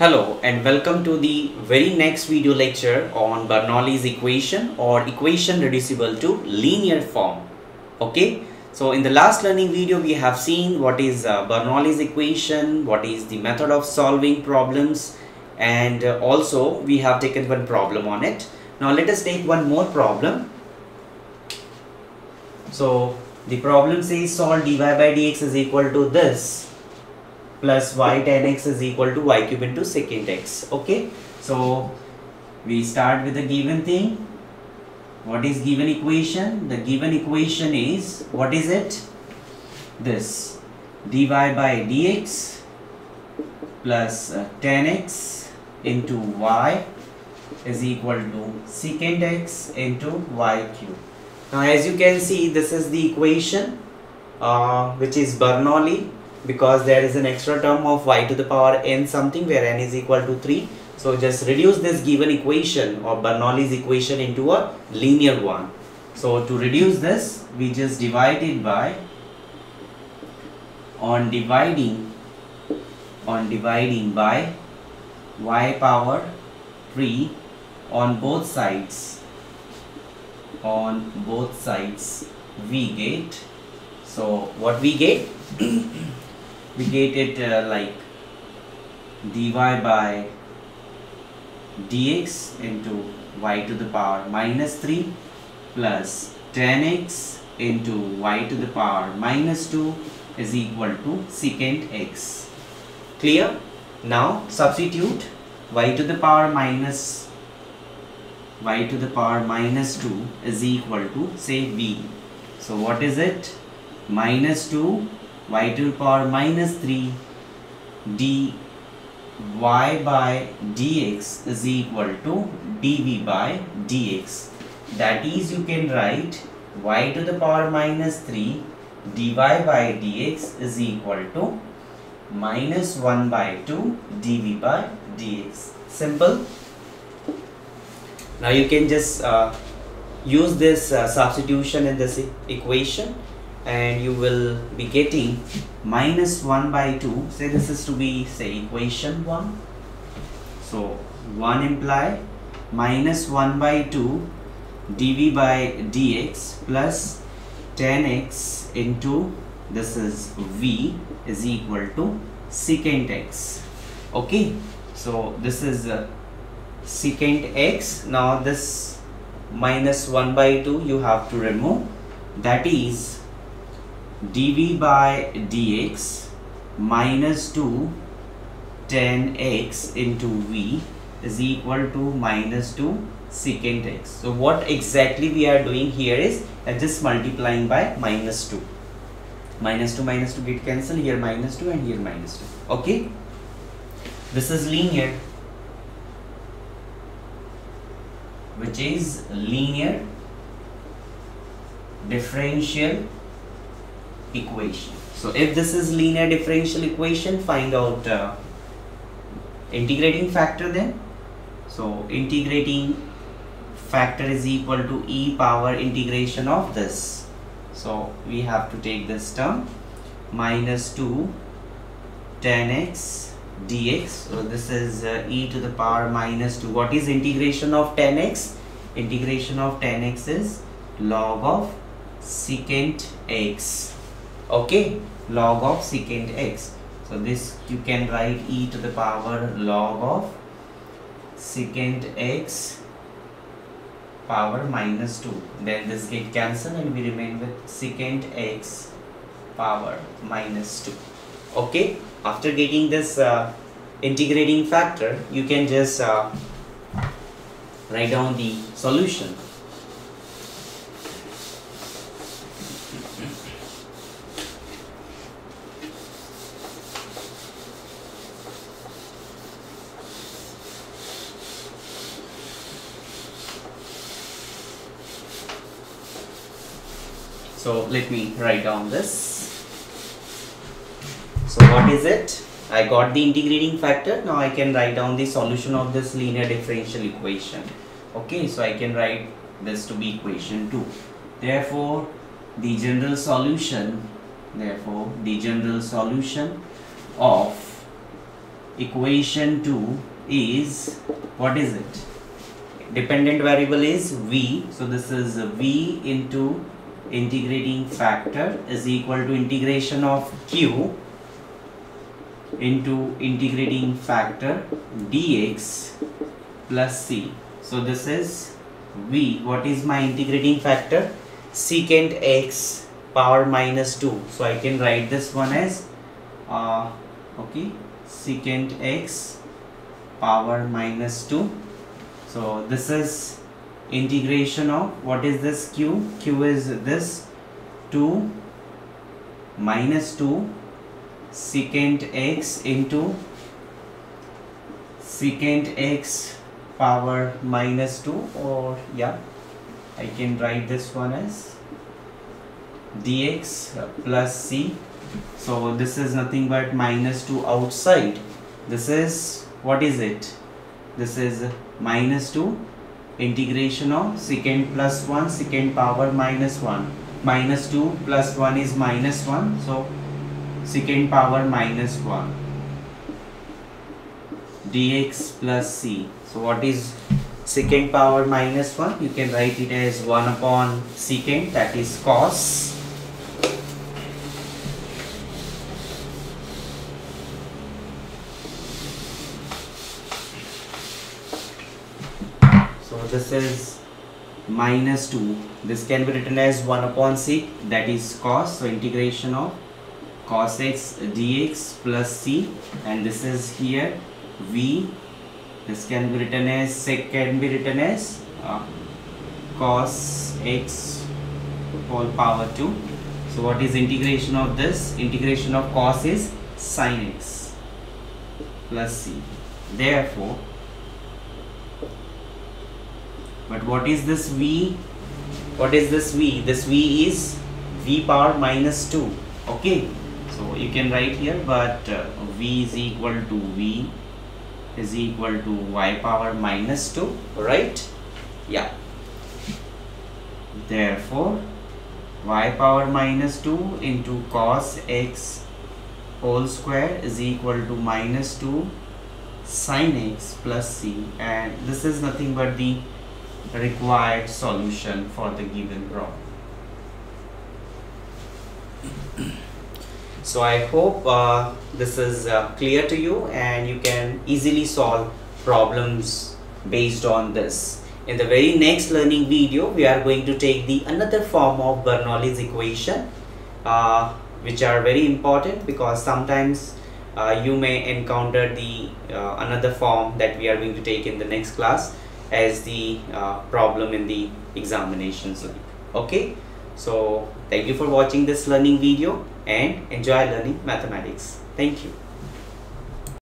Hello and welcome to the very next video lecture on Bernoulli's equation or equation reducible to linear form. Okay, so in the last learning video we have seen what is uh, Bernoulli's equation, what is the method of solving problems and uh, also we have taken one problem on it. Now let us take one more problem. So the problem says solve dy by dx is equal to this plus y tan x is equal to y cube into secant x okay? So we start with the given thing. What is given equation? The given equation is what is it? This. dy by dx plus uh, tan x into y is equal to secant x into y cube. Now as you can see this is the equation uh, which is Bernoulli because there is an extra term of y to the power n something where n is equal to 3 so just reduce this given equation or Bernoulli's equation into a linear one. So to reduce this we just divide it by on dividing on dividing by y power 3 on both sides. On both sides we get so what we get we get it uh, like dy by dx into y to the power minus 3 plus tan x into y to the power minus 2 is equal to secant x. Clear? Now substitute y to the power minus y to the power minus 2 is equal to say v. So what is it? Minus 2 y to the power minus 3 dy by dx is equal to dv by dx. That is you can write y to the power minus 3 dy by dx is equal to minus 1 by 2 dv by dx. Simple? Now you can just uh, use this uh, substitution in this e equation and you will be getting minus 1 by 2 say this is to be say equation 1 so 1 imply minus 1 by 2 dv by dx plus tan x into this is v is equal to secant x. Okay? So this is uh, secant x. Now this minus 1 by 2 you have to remove. That is dv by dx minus 2 tan x into v is equal to minus 2 secant x. So what exactly we are doing here is uh, just multiplying by minus 2. Minus 2 minus 2 get cancelled here minus 2 and here minus 2. Okay. This is linear which is linear differential equation. So if this is linear differential equation, find out uh, integrating factor then. So integrating factor is equal to e power integration of this. So we have to take this term minus 2 tan x dx. So this is uh, e to the power minus 2. What is integration of tan x? Integration of tan x is log of secant x okay log of secant x. So this you can write e to the power log of secant x power minus 2 then this get cancelled and we remain with secant x power minus 2 okay after getting this uh, integrating factor you can just uh, write down the solution so let me write down this. So what is it? I got the integrating factor. Now I can write down the solution of this linear differential equation. Okay so I can write this to be equation 2 therefore the general solution therefore the general solution of equation 2 is what is it? Dependent variable is v. So this is v into integrating factor is equal to integration of q into integrating factor dx plus c. So this is v. What is my integrating factor? secant x power minus 2 so I can write this one as uh, okay secant x power minus 2 so this is integration of what is this q q is this 2 minus 2 secant x into secant x power minus 2 or yeah I can write this one as dx plus c. So this is nothing but minus 2 outside. This is what is it? This is minus 2 integration of secant plus 1 secant power minus 1 minus 2 plus 1 is minus 1 so secant power minus 1 dx plus c. So what is secant power minus 1 you can write it as 1 upon secant that is cos this is minus 2 this can be written as 1 upon sec that is cos. So integration of cos x dx plus c. And this is here v. This can be written as sec can be written as uh, cos x whole power 2 so what is integration of this? Integration of cos is sin x plus c. Therefore but what is this v? What is this v? This v is v power minus 2 okay. So you can write here but uh, v is equal to v is equal to y power minus 2 right yeah. Therefore y power minus 2 into cos x whole square is equal to minus 2 sin x plus c. And this is nothing but the required solution for the given problem. So i hope uh, this is uh, clear to you and you can easily solve problems based on this. In the very next learning video we are going to take the another form of bernoulli's equation uh, which are very important because sometimes uh, you may encounter the uh, another form that we are going to take in the next class as the uh, problem in the examinations okay so thank you for watching this learning video and enjoy learning mathematics. Thank you.